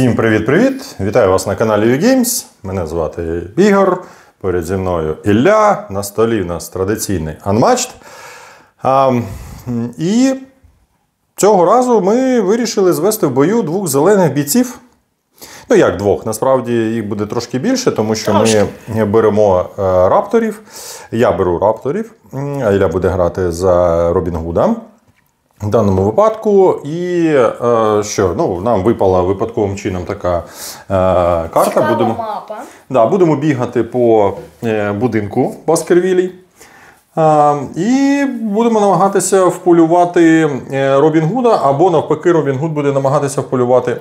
Всім привіт-привіт! Вітаю вас на каналі UGames. Мене звати Ігор. Поряд зі мною Ілля. На столі в нас традиційний Unmatched. А, і цього разу ми вирішили звести в бою двох зелених бійців. Ну, як двох, насправді їх буде трошки більше, тому що Трошки. ми беремо е, рапторів. Я беру рапторів, а Ілля буде грати за Робін Гуда. В даному випадку, і е, що ну, нам випала випадковим чином така е, карта. Цікава Будемо, мапа. да, будемо бігати по е, будинку Баскервілій. Е, і будемо намагатися вполювати е, Робін Гуда, або навпаки, Робін Гуд буде намагатися вполювати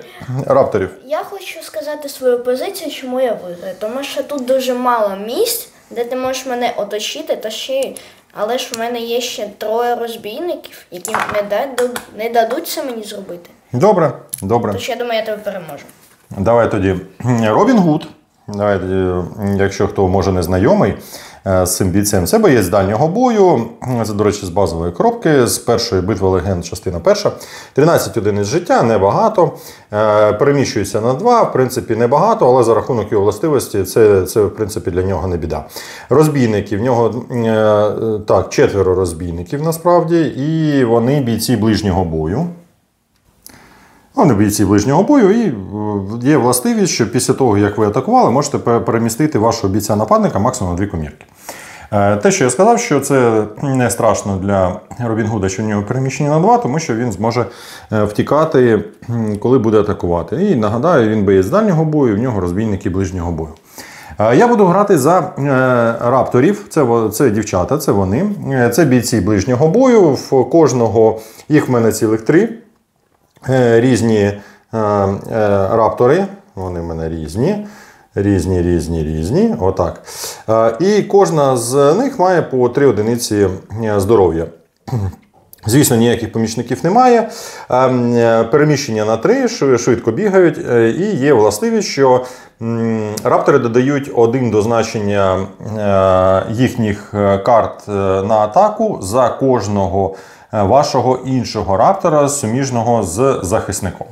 рапторів. Я хочу сказати свою позицію, чому я виграю. Тому що тут дуже мало місць, де ти можеш мене оточити, та ще але ж в мене є ще троє розбійників, які не, дадуть, не дадуть це мені зробити. Добре, добре. Тож я думаю, я тебе переможу. Давай тоді. Робін Гуд. Давай якщо хто може не знайомий з цим бійцем, це боєць дальнього бою. Це, до речі, з базової коробки, з першої битви легенд, частина перша. 13 одиниць життя, небагато. Е, Переміщується на 2, в принципі, небагато, але за рахунок його властивості це, це в принципі, для нього не біда. Розбійники, в нього е, так, четверо розбійників насправді, і вони бійці ближнього бою. Вони бійці ближнього бою, і е, є властивість, що після того, як ви атакували, можете перемістити вашого бійця нападника максимум дві комірки. Е, Те, що я сказав, що це не страшно для Робін Гуда, що в нього переміщення на два, тому що він зможе е, втікати, коли буде атакувати. І нагадаю, він боєць дальнього бою, в нього розбійники ближнього бою. Я буду грати за рапторів. Це, це дівчата, це вони. Це бійці ближнього бою. В кожного їх в мене цілих три різні е, е, раптори. Вони в мене різні. Різні, різні, різні. Отак. Е, І кожна з них має по три одиниці е, здоров'я. Звісно, ніяких помічників немає. Ем, е, Переміщення на три швидко бігають, е, і є властивість, що раптори додають один до значення е, їхніх е, карт е, на атаку за кожного е, вашого іншого раптора, суміжного з захисником.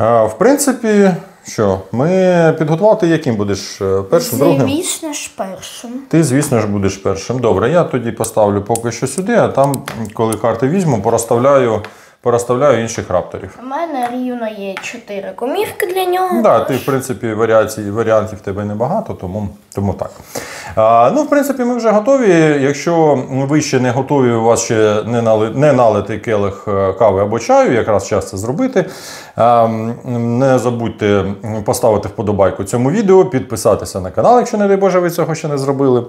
Е, В принципі, що, ми підготували, ти яким будеш е, першим, другим? Звісно ж, першим. Ти, звісно ж, будеш першим. Добре, я тоді поставлю поки що сюди, а там, коли карти візьму, порозставляю, порозставляю інших рапторів. У мене рівно є чотири комірки для нього. Да, ти, в принципі, варіацій, варіантів в тебе небагато, тому, тому так. А, ну, в принципі, ми вже готові. Якщо ви ще не готові, у вас ще не, нали, не налитий келих е, кави або чаю, якраз час це зробити. А, не забудьте поставити вподобайку цьому відео, підписатися на канал, якщо, не дай Боже, ви цього ще не зробили.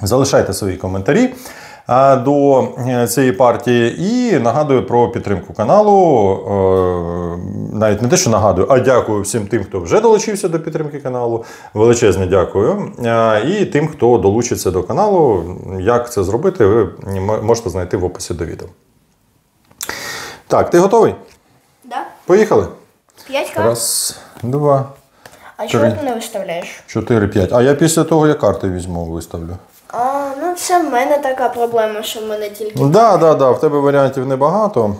Залишайте свої коментарі до е, цієї партії і нагадую про підтримку каналу. Е, Навіть не те, що нагадую, а дякую всім тим, хто вже долучився до підтримки каналу. Величезне дякую. Е, І тим, хто долучиться до каналу. Як це зробити, ви можете знайти в описі до відео. Так, ти готовий? Да? Поїхали. П'ять карт. Раз, два, А чого ти не виставляєш? чотири, п'ять. А я після того, як карти візьму, виставлю. А, ну це в мене така проблема, що в мене тільки. Так, да, да, да, в тебе варіантів небагато.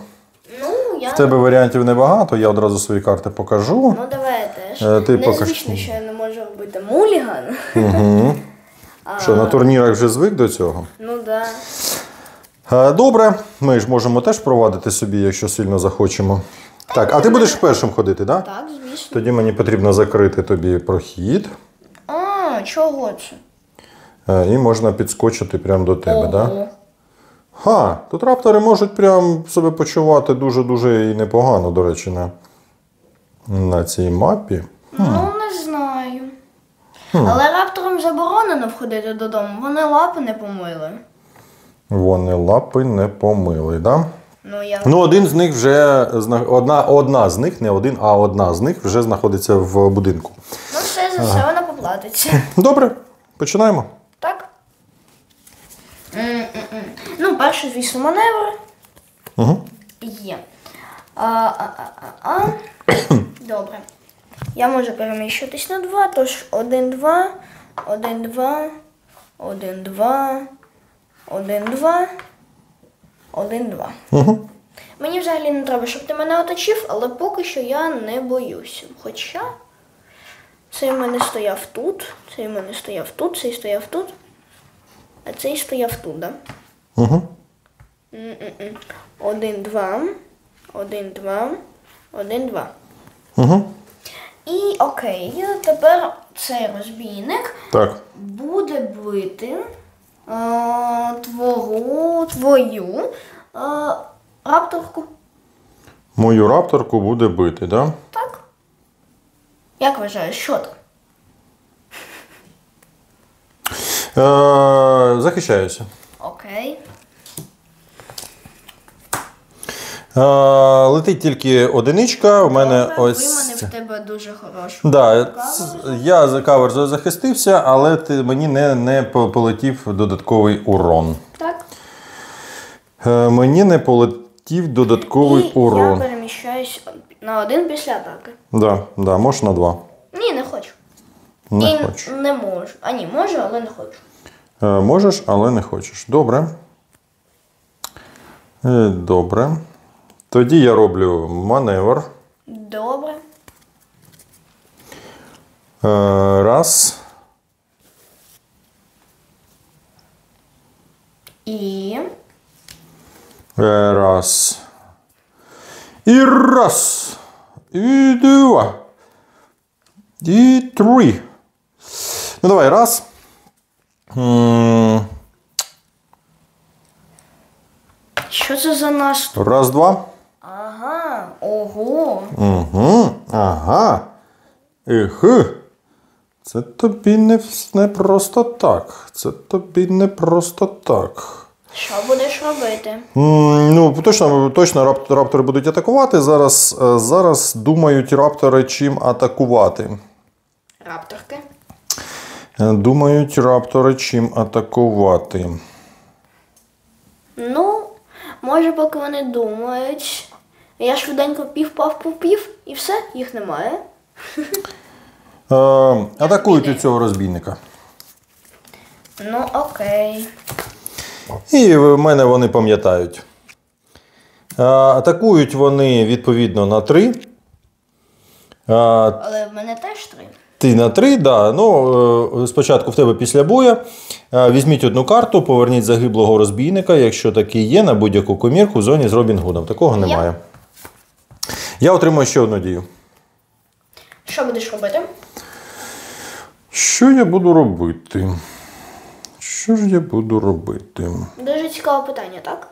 Ну, я. В тебе варіантів небагато, я одразу свої карти покажу. Ну давай теж. Е, ти покаж. Незвично, що я не можу робити муліган. Угу. Що, на турнірах вже звик до цього? Ну да. Е, Добре, ми ж можемо теж провадити собі, якщо сильно захочемо. Так, а ти будеш першим ходити, так? Да? Так, звісно. Тоді мені потрібно закрити тобі прохід. А, чого це? Е, І можна підскочити прямо до тебе, так? Да? Ха, тут раптори можуть прям себе почувати дуже-дуже і непогано, до речі, на, на цій мапі. Ну, не знаю. Але рапторам заборонено входити додому, вони лапи не помили. Вони лапи не помили, да? Ну, я. Ну, один з них вже одна, одна з них, не один, а одна з них вже знаходиться в будинку. Ну, все за все вона поплатиться. Добре, починаємо. Ну, перший, звісно, маневр Угу. є. А, а, а, а. Добре. Я можу переміщуватись на два, тож один, два, один, два, один, два, один, два, один, два. Угу. Мені взагалі не треба, щоб ти мене оточив, але поки що я не боюся. Хоча цей в мене стояв тут, цей в мене стояв тут, цей стояв тут, а цей стояв тут, да? Угу. Один, два, один, два, один, два. Угу. І окей, тепер цей розбійник Так. буде бити е, твою, твою е, рапторку. Мою рапторку буде бити, да? Так? Як вважаєш, що там? Е, захищаюся. Окей. Е, летить тільки одиничка. У мене Добре, ось. виманив в тебе дуже хорошу. Да, ц- я за кавер захистився, але ти, мені не, не по- полетів додатковий урон. Так. Е, мені не полетів додатковий І я переміщаюсь на один після атаки. Да, да, можеш на два. Ні, не хочу. Не І хочу. не можу. А ні, можу, але не хочу. Е, можеш, але не хочеш. Добре. Е, добре. Тоді я роблю маневр. Добре. Е, раз. І. Е, Раз. І раз. І два. І три. Ну давай, раз. Що це за наступ? Раз, два. Ага, ого. Угу. Ага. Ех. Це тобі не, не просто так. Це тобі не просто так. Що будеш робити? Ну, точно, точно рап- раптори будуть атакувати. Зараз, е, зараз думають раптори чим атакувати. Рапторки. Думають раптори чим атакувати. Ну, може, поки вони думають. Я швиденько пів пав пів і все, їх немає. Е, атакують у цього розбійника. Ну, окей. І в мене вони пам'ятають. Е, атакують вони відповідно на 3. Е, Але в мене теж три. Ти на 3, да. Ну, е, спочатку в тебе після бою. Е, Візьміть одну карту, поверніть загиблого розбійника, якщо такий є, на будь-яку комірку в зоні з Робін Гудом. Такого немає. Я отримую ще одну дію. Що будеш робити? Що я буду робити? Що ж я буду робити? Дуже цікаве питання, так?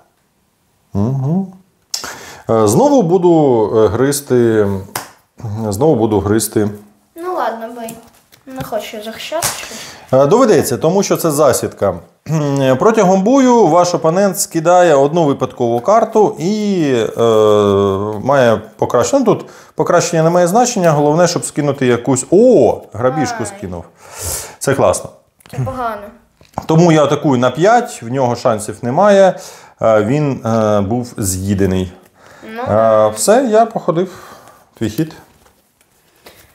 Е, Знову буду гризти. Знову буду гризти. Не хочу захищати щось. Е, Доведеться, тому що це засідка. Протягом бою ваш опонент скидає одну випадкову карту і е, має покращення. Ну, тут покращення не має значення, головне, щоб скинути якусь. О! Грабіжку скинув. Це класно. Це погано. Тому я атакую на 5, в нього шансів немає. Е, Він е, був з'їдений. Ну, Е, Все, я походив. Твій хід.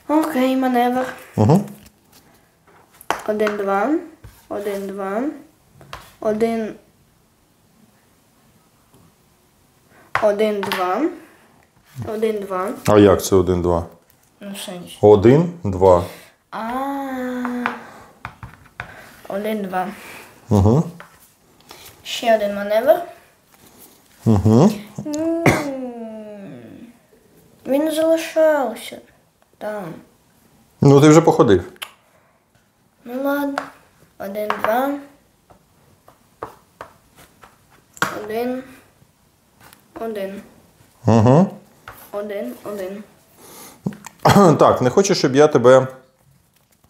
окей, маневр. Угу. Один, два. Один, два. Один. Один, два. Один, два. А як це 1-2? Ну, сенс. 1, 2. А. Один, два. Угу. Ще один маневр. Угу. М, Він залишався там. Ну, ти вже походив. Ну ладно. Один, два. Один. Один. Угу. Один, один. Так, не хочеш, щоб я тебе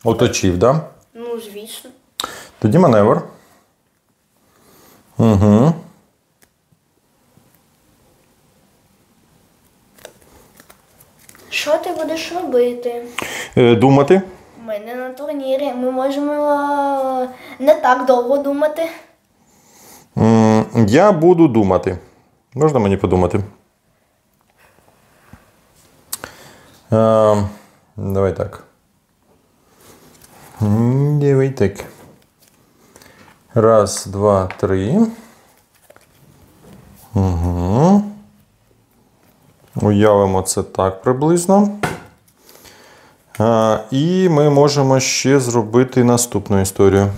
оточив, да? Ну, звісно. Тоді маневр. Угу. Що ти будеш робити? Е, думати. Ми не на турнірі. Ми можемо е, не так довго думати. Я буду думати. Можна мені подумати? Е, давай так. Давай так. Раз, два, три. Угу. Уявимо це так приблизно. А, і ми можемо ще зробити наступну історію.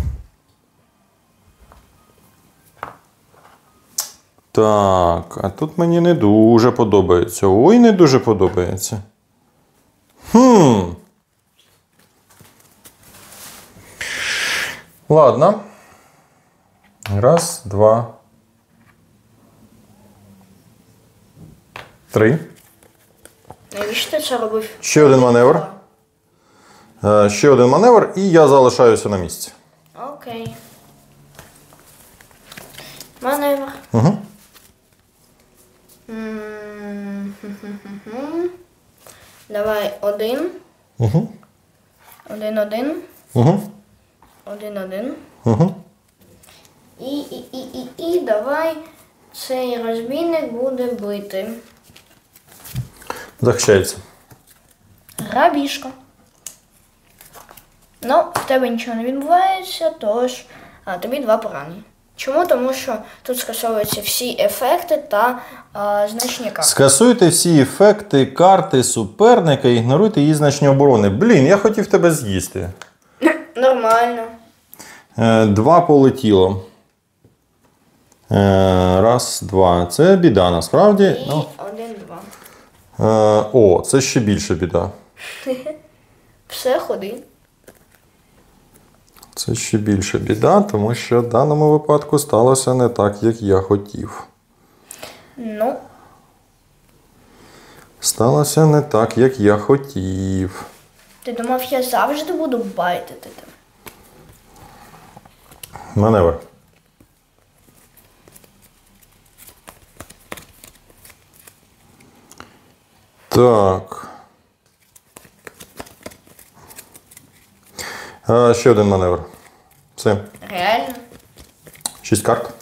Так, а тут мені не дуже подобається. Ой, не дуже подобається. Хм. Ладно. Раз, два. Три. Навіщо ти це робив? Ще один маневр. Е, Ще один маневр, і я залишаюся на місці. Окей. Маневр. Угу. Давай один. Угу. Один, один. Угу. Один, один. Угу. І, і, і, і, і давай цей розбійник буде бити. Захищається. Грабіжка. Ну, в тебе нічого не відбувається, тож а, тобі два поранення. Чому? Тому що тут скасовуються всі ефекти та а, значні карти. Скасуйте всі ефекти карти суперника і ігноруйте її значні оборони. Блін, я хотів тебе з'їсти. Нормально. Е, Два полетіло. Е, Раз, два. Це біда насправді. І Ну, один, два. е, О, це ще більше біда. Все, ходи. Це ще більше біда, тому що в даному випадку сталося не так, як я хотів. Ну, Сталося не так, як я хотів. ти думав, я завжди буду байтити тебе. Маневр. Так. А, ще один маневр. Все. Реально? Шість карт.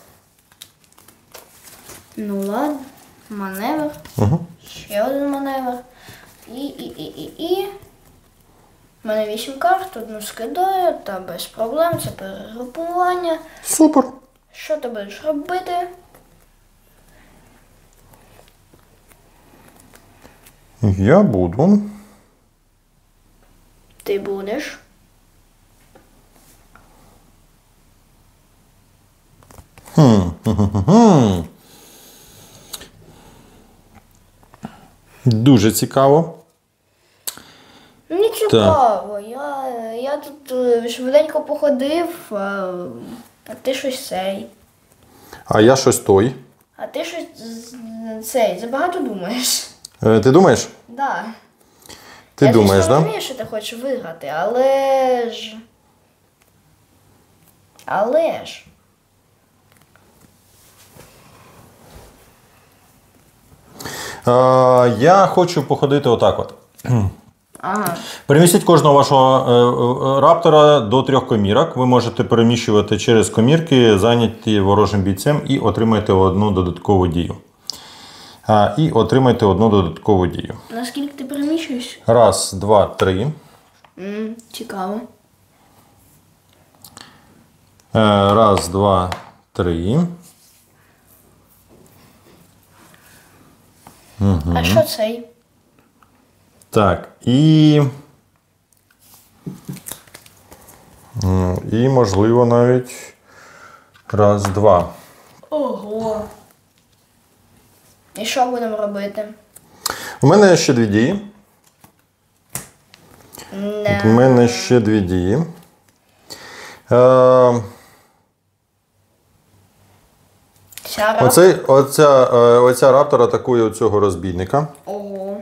Ну ладно. Маневр. Угу. Ще один маневр. І, і, і, і, і. У мене вісім карт, одну скидаю, та без проблем, це перегрупування. Супер. Що ти будеш робити? Я буду. Ти будеш. Дуже цікаво. Не цікаво. Я, я тут е, швиденько походив, а, а ти щось цей. А я щось той. А ти щось цей, забагато думаєш. Е, Ти думаєш? Да. Ти я, думаєш, так? Да? розумію, що ти хочеш виграти, але ж. Але ж. Я хочу походити отак от. Ага. Перемістіть кожного вашого е, е, раптора до трьох комірок. Ви можете переміщувати через комірки, зайняті ворожим бійцем, і отримаєте одну додаткову дію. А, і отримаєте одну додаткову дію. Наскільки ти переміщуєш? Раз, два, три. м цікаво. Е, Раз, два, три. А що цей? Так, і. І, можливо, навіть раз, два. Ого. І що будемо робити? У мене ще дві дії. Не. У мене ще дві дії. Е, Ця оцей, оця, е, оця раптор атакує цього розбійника. Ого.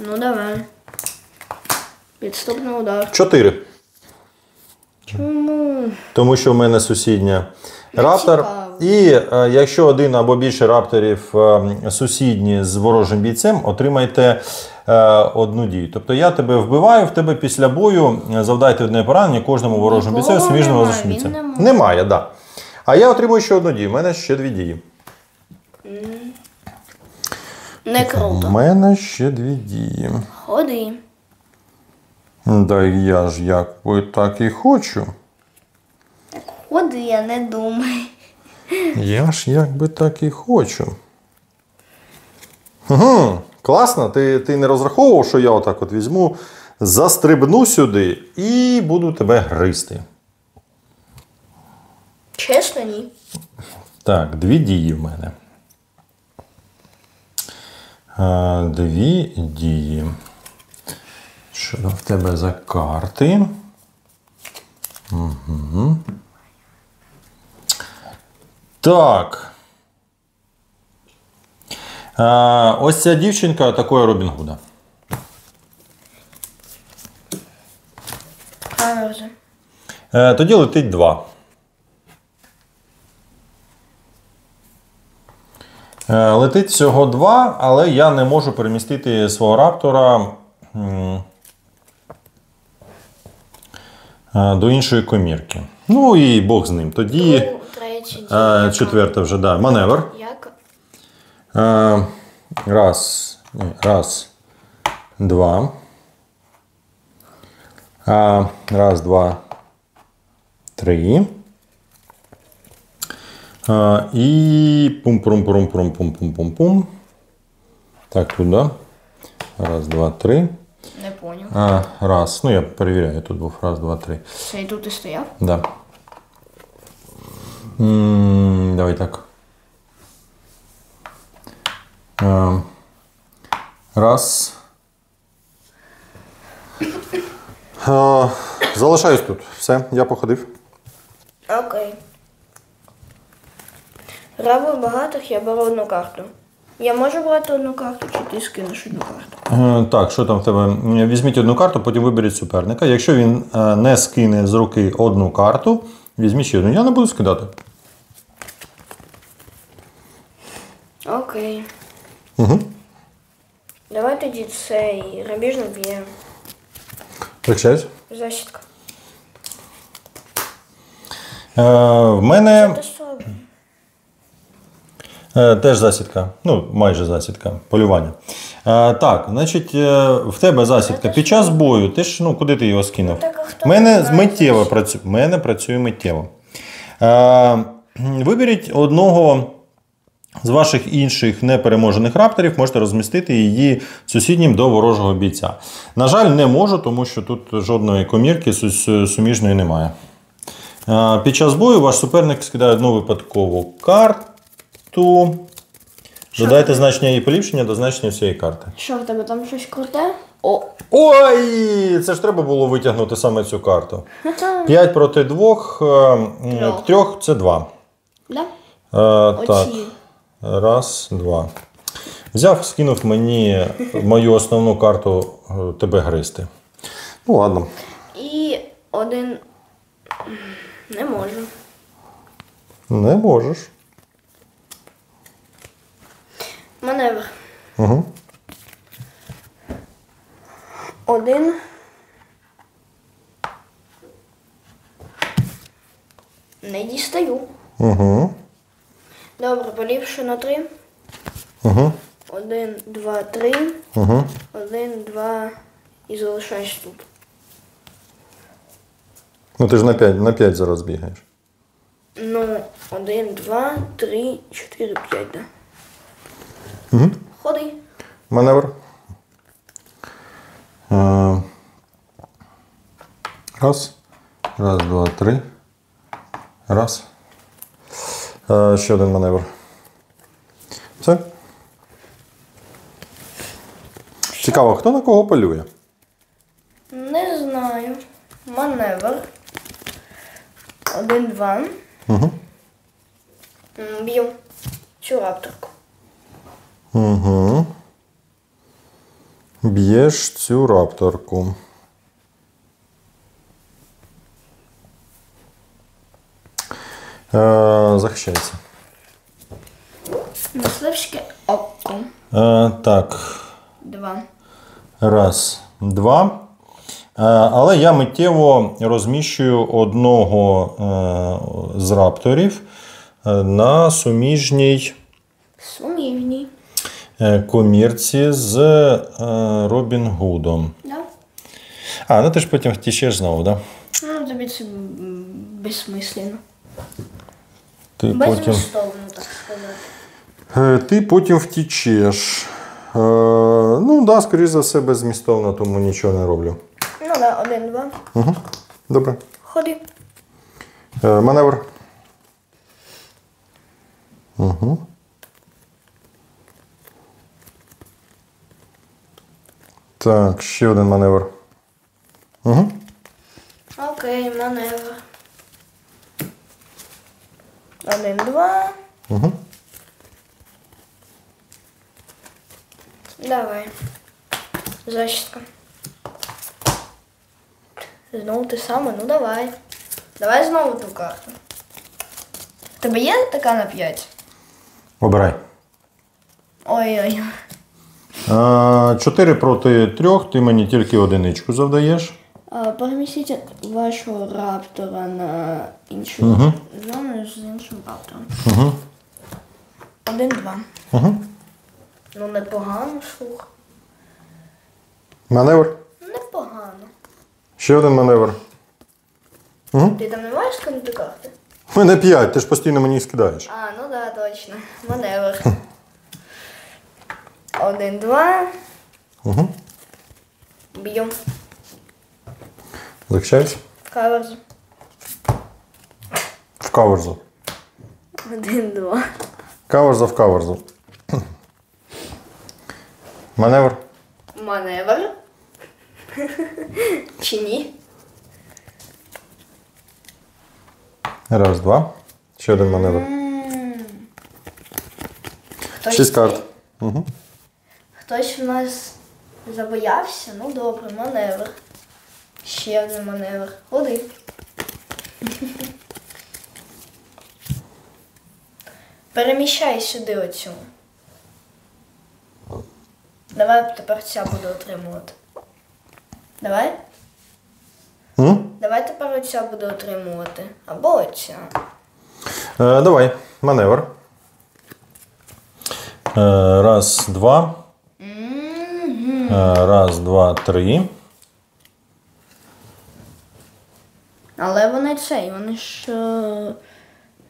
Ну давай. Підступний удар. Чотири. Чому? Тому що в мене сусідня раптор. І е, якщо один або більше рапторів е, сусідні з ворожим бійцем, отримайте е, одну дію. Тобто я тебе вбиваю, в тебе після бою завдайте одне поранення кожному ворожому бійцю бійцем. не. Немає, так. Да. А я отримую ще одну дію. У мене ще дві дії. Не У мене ще дві дії. Ходи. Да я ж якби так і хочу. Ходи, я не думай. Я ж якби так і хочу. Угу. Класно? Ти, ти не розраховував, що я отак от візьму, застрибну сюди і буду тебе гризти. Чесно, ні. Так, дві дії в мене. А, дві дії. Що там в тебе за карти? Угу. Так. А, ось ця дівчинка такої Робін Гуда. Е, тоді летить два. Летить всього два, але я не можу перемістити свого раптора е, до іншої комірки. Ну і Бог з ним. Тоді Ну, е, четверта вже, да, маневр. Як? Е, раз, раз, два. Е, раз, два, три. Пум пум Так, туди. Раз, два, три. Не поняв. А, раз. Ну, я перевіряю, тут був раз, два, три. Це і тут і стояв? Да. М, Давай так. Е, Раз. Е, Залишаюсь тут. Все, я походив. Окей. Грабую багатих, я беру одну карту. Я можу брати одну карту, чи ти скинеш одну карту? Е, Так, що там в тебе? Візьміть одну карту, потім виберіть суперника. Якщо він е, не скине з руки одну карту, візьміть ще одну. Я не буду скидати. Окей. Угу. Давай тоді цей рабіжно б'є. Прощаюсь. Засідка. Е, в мене. Ти собі. Е, Теж засідка, ну майже засідка, полювання. Е, так, значить, е, в тебе засідка під час бою. Ти ж ну куди ти його скинув? В мене миттєво працює. Мене працює миттєво. Е, виберіть одного з ваших інших непереможених рапторів, можете розмістити її сусіднім до ворожого бійця. На жаль, не можу, тому що тут жодної комірки суміжної немає. Е, Під час бою ваш суперник скидає одну випадкову карту. Додайте значення її поліпшення до значення всієї карти. Що в тебе там щось круте? О! Ой! Це ж треба було витягнути саме цю карту. 5 проти 2, Трьох. трьох це 2. Да? Е, так. Раз, два. Взяв, скинув мені мою основну карту е, тебе гристи. Ну, ладно. І один. Не можу. Не можеш. Маневр. Угу. Один. Не дістаю. Угу. Добре, поліпшу на три. Угу. Один, два, три. Угу. Один, два. І залишаюсь тут. Ну ти ж на 5, на 5 зараз бігаєш. Ну, один, два, три, чотири, п'ять, да. Маневр. Е, Раз. Раз, два, три. Раз. Е, Ще один маневр. Все. Цікаво, хто на кого полює? Не знаю. Маневр. Один, два. Угу. Б'ю цю рапторку. Угу. Б'єш цю рапторку. Е, захищається. Мисливське око. Так. Два. Раз, два. Е, Але я миттєво розміщую одного е, з рапторів на суміжній Сумівні. Е, комірці з е, Робін Гудом. Да? А, ну ти ж потім втічеш знову, так? Да? Ну, тобі це безсмислено. Ти потім, так сказати. Е, ти потім втічеш. Ну, так, да, скоріш за все, беззмістовно, тому нічого не роблю. Ну да, один, два. Угу. Добре. Ходи. Маневр. Угу. Так, ще один маневр. Угу. Окей, маневр. Один, два. Угу. Давай. Зачіска. Знову ти саме, ну давай. Давай знову ту карту. Тебе є така на 5? Обирай. Ой-ой. Е, 4 проти 3, ти мені тільки одиничку завдаєш. А, Перемістіть вашого раптора на іншу зону з іншим раптором. Угу. Один-два. Угу. Ну непогано, слух. Маневр. Непогано. Ще один маневр. Угу. Ти там не маєш скинути карти? У мене 5, ти ж постійно мені скидаєш. А, ну да, точно. Маневр. Один, два. Угу. Б'ємо. Захищаюсь. Каверз. В каверзу. Один, два. Каверза в каверзу. Маневр. Маневр. Чи ні? Раз, два. Ще один маневр. Шість карт. Угу. Хтось в нас забоявся? Ну добре, маневр. Ще один маневр. Ходи. Переміщай сюди оцю. Давай тепер ця буде отримувати. Давай? М? Давай тепер оця буде отримувати. Або оця. Е, давай. Маневр. Е, раз, два. Е, раз, два, три. Але вони цей, вони ж.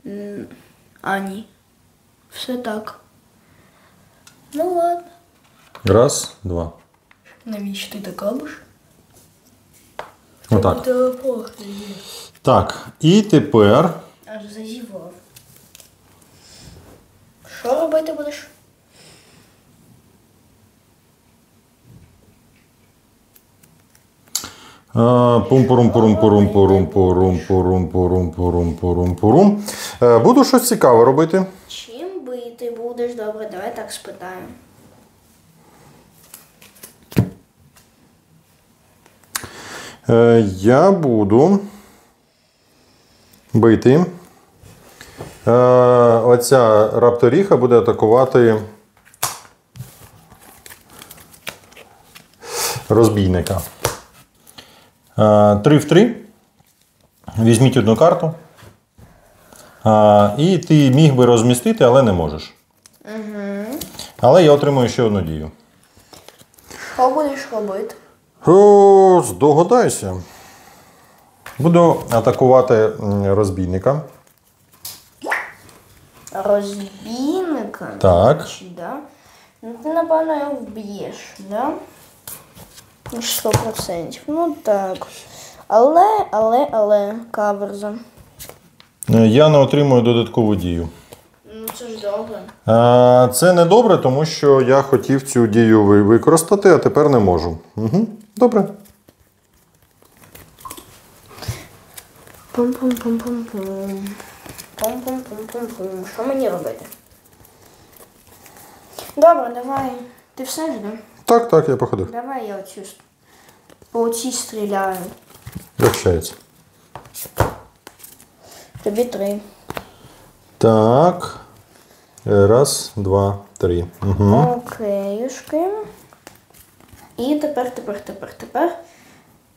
е, А, ні. Все так. Ну ладно. Раз, два. Навіщо ти так робиш? Отак. Телепорт. Так. І тепер. Аж зазівав. Що робити будеш? Е, Буду щось цікаве робити. Чим бити будеш? Добре, давай так спитаємо. Е, Я буду бити. Е, Оця рапторіха буде атакувати розбійника. Е, Три в три. Візьміть одну карту. Е, І ти міг би розмістити, але не можеш. Але я отримую ще одну дію. Що будеш робити? О, здогадайся. Буду атакувати розбійника. Розбійника? Так. Чи, да? Ну, ти, напевно, його вб'єш, да? Ну, 100%. Ну так. Але, але, але, каверза. Е, Я не отримую додаткову дію. Ну це ж добре. Е, Це не добре, тому що я хотів цю дію використати, а тепер не можу. Угу. Добре. Пум-пум-пум-пум-пум. Пум-пум-пум-пум-пум. Що мені робити? Добре, давай. Ти все ж, да? Так, так, я походив. Давай я оцю с- по оцій стріляю. Захищається. Тобі три. Так. Раз, два, три. Угу. Окейшки. І тепер, тепер, тепер, тепер.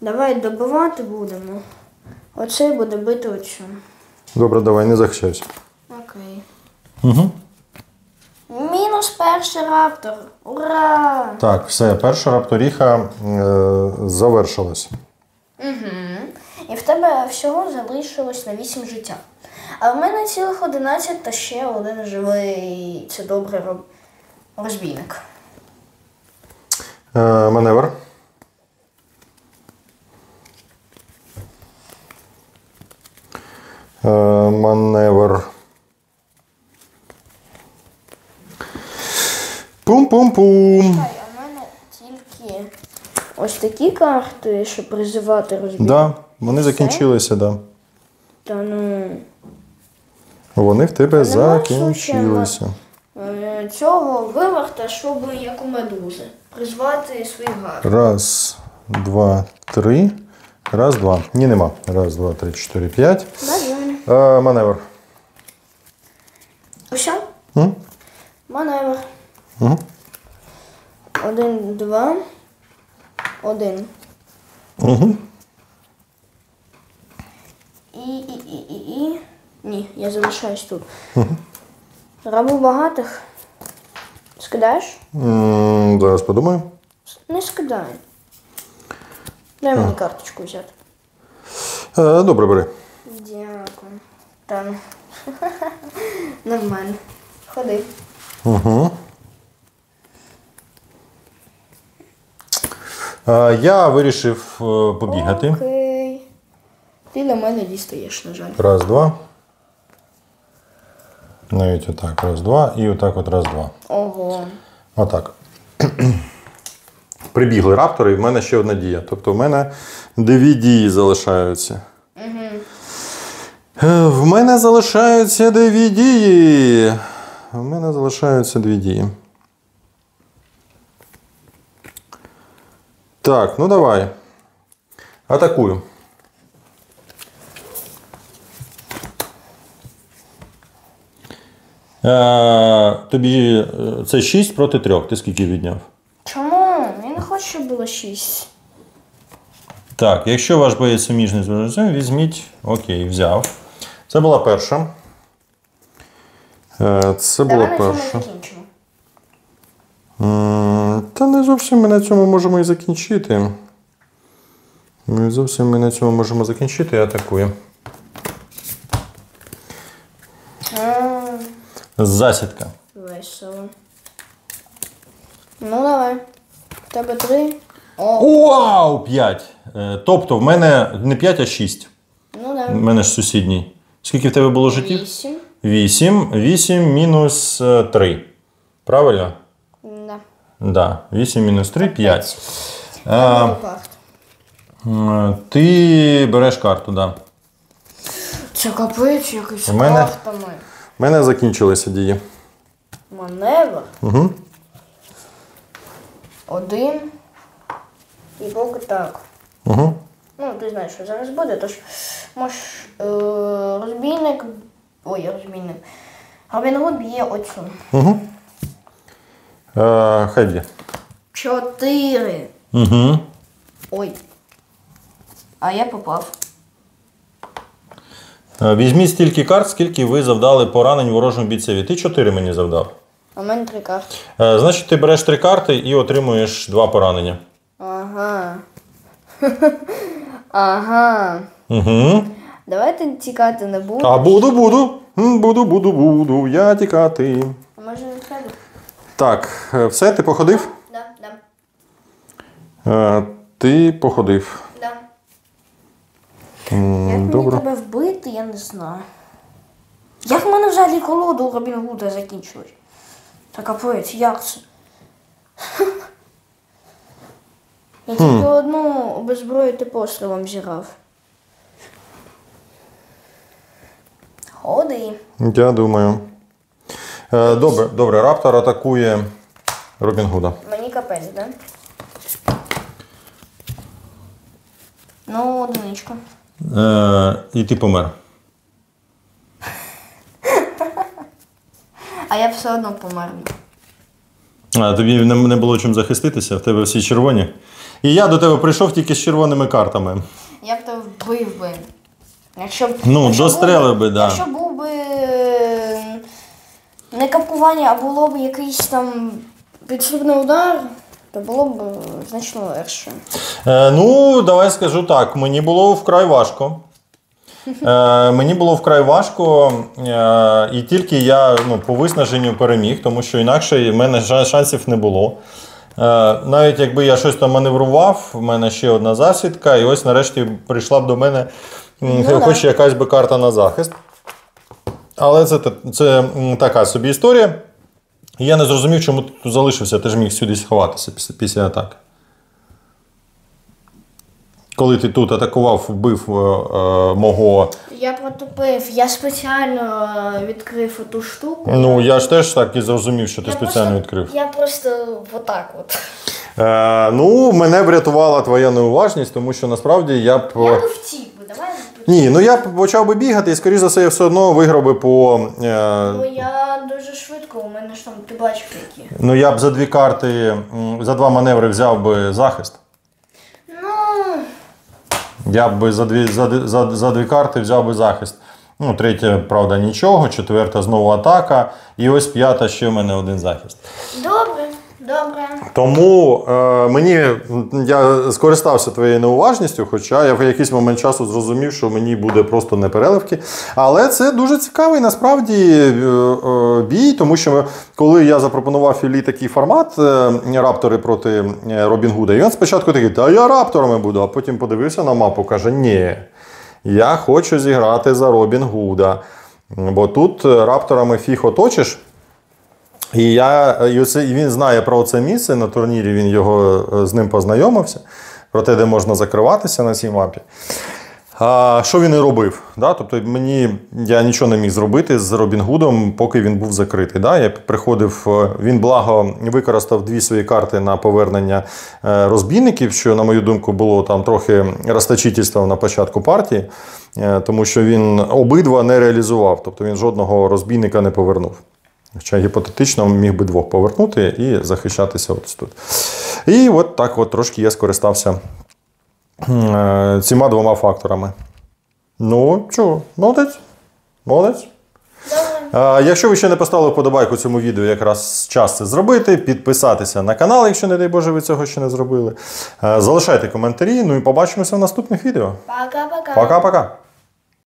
Давай добивати будемо. Оцей буде бити оцю. Добре, давай, не захищайся. Окей. Угу. Мінус перший раптор. Ура! Так, все, перша рапторіха е, завершилась. Угу. І в тебе всього залишилось на 8 життя. А в мене цілих 11 та ще один живий. Це добрий роб... розбійник. Е, маневр. Е, маневр. Пум-пум-пум. А в мене тільки ось такі карти, щоб призивати розбір. Да, вони закінчилися, да. Та ну. Вони в тебе закінчилися. е, Цього виверта, щоб як у медузи. Призвати свій гар. Раз, два, три. Раз, два. Ні, нема. Раз, два, три, чотири, п'ять. Е, маневр. Усе? М? Маневр. Мгм. Один, два. Один. Угу. І, і, і, і, і. Ні, я залишаюсь тут. Рабу багатих. Скидаєш? М, Зараз подумаю. Не скидай. Дай мені карточку взяти. Е, добре, бери. Дякую. Там. Нормально. Ходи. Угу. Я вирішив е, побігати. Окей. Ти до мене дістаєш, на жаль. Раз, два. Навіть отак. Раз, два. І отак от раз, два. Ого. Отак. Прибігли раптори, і в мене ще одна дія. Тобто в мене дві дії залишаються. Е, В мене залишаються дві дії. В мене залишаються дві дії. Так, ну давай. Атакую. Е, тобі е, це 6 проти 3. Ти скільки відняв? Чому? Я не хочу, щоб було шість. Так, якщо ваш боєць суміжний з ворожим, візьміть. Окей, взяв. Це була перша. Е, Це була Давай на цьому перша. закінчимо. М, Та не зовсім ми на цьому можемо і закінчити. Не зовсім ми на цьому можемо закінчити і атакуємо. Засідка. Весело. Ну давай. В тебе три. Вау! 5. Тобто в мене не 5, а 6. ну У да. мене ж сусідній. Скільки в тебе було життів? Вісім. 8. 8 мінус 3. Правильно? Да. Да. 8 мінус 3 5. Я беру Ти береш карту, да. Це капець якийсь У мене- картами. У мене закінчилися дії. Маневр. Угу. Один. І поки так. Угу. Ну, ти знаєш, що зараз буде, тож можеш е, розбійник. Ой, розбійник. Робін Гуд б'є оцю. Угу. Е, хай б'є. Чотири. Угу. Ой. А я попав. Е, Візьміть стільки карт, скільки ви завдали поранень ворожому бійцеві. Ти 4 мені завдав. А в мене три карти. Е, Значить, ти береш 3 карти і отримуєш 2 поранення. Ага. ага. Угу. Давайте тікати не буду. А буду, буду. М, Буду, буду, буду. Я тікати. А може не треба? Так, е, все, ти походив? Да, да, Е, Ти походив. да. М, Як мені Добре. тебе вбити, я не знаю. Як в мене взагалі колода у Робін Гуда закінчилась? Та капець, як це? Я тільки одну обезброїти пострілом зіграв. Ходи. Я думаю. Е, Добре, добре. Раптор атакує Робін Гуда. Мені капець, да? Ну, одиничка. Е, і ти помер. А я все одно помер. А, тобі не, не було чим захиститися, в тебе всі червоні. І я до тебе прийшов тільки з червоними картами. Я б тебе вбив би. Якщо б. Ну, якщо дострелив був би, да. Якщо був би е, не капкування, а було б якийсь там підшипний удар, то було б е, значно легше. Е, ну, давай скажу так. Мені було вкрай важко. Е, мені було вкрай важко, е, і тільки я ну, по виснаженню переміг, тому що інакше в мене шансів не було. навіть якби я щось там маневрував, в мене ще одна засідка, і ось нарешті прийшла б до мене Ну, хоч да. якась би карта на захист. Але це, це така собі історія. Я не зрозумів, чому ти тут залишився, ти ж міг сюди сховатися після, після атаки. Коли ти тут атакував, вбив е, е, мого. Я протупив, я спеціально е, відкрив ту штуку. Ну, я ж теж так і зрозумів, що ти Я спеціально просто- відкрив. Я просто отак от. Е, ну, мене врятувала твоя неуважність, тому що насправді я б. Я би втік. Ні, ну я почав би бігати, і скоріш за все, я все одно виграв би по. Е, Ну я дуже швидко, у мене ж там, ти бачив які. ну, я б за дві карти, за два маневри взяв би захист. Ну, Я б за дві, за, за, за дві карти взяв би захист. Ну, третя, правда, нічого, четверта знову атака. І ось п'ята ще в мене один захист. добре, добре. Тому е, мені я скористався твоєю неуважністю, хоча я в якийсь момент часу зрозумів, що мені буде просто непереливки. Але це дуже цікавий насправді е, е, бій, тому що коли я запропонував Філі такий формат е, раптори проти е, Робін Гуда, і він спочатку такий, та я рапторами буду, а потім подивився на мапу, каже: ні, я хочу зіграти за Робін Гуда. Бо тут е, рапторами фіг оточиш. І, я, він знає про це місце на турнірі, він його е, з ним познайомився, про те, де можна закриватися на цій мапі. А, що він і робив? Да? Тобто мені я нічого не міг зробити з Робін Гудом, поки він був закритий. Да? Я приходив, е, він благо використав дві свої карти на повернення е, розбійників, що, на мою думку, було там трохи розточительства на початку партії, тому що він обидва не реалізував, тобто він жодного розбійника не повернув. Хоча гіпотетично міг би двох повернути і захищатися ось тут. І от так от трошки я скористався е, цими двома факторами. Ну, чого, молодець. Молодець. Якщо ви ще не поставили вподобайку цьому відео, якраз час це зробити. Підписатися на канал, якщо, не дай Боже, ви цього ще не зробили. Е, залишайте коментарі, ну і побачимося в наступних відео. Пока-пока. Пока-пока.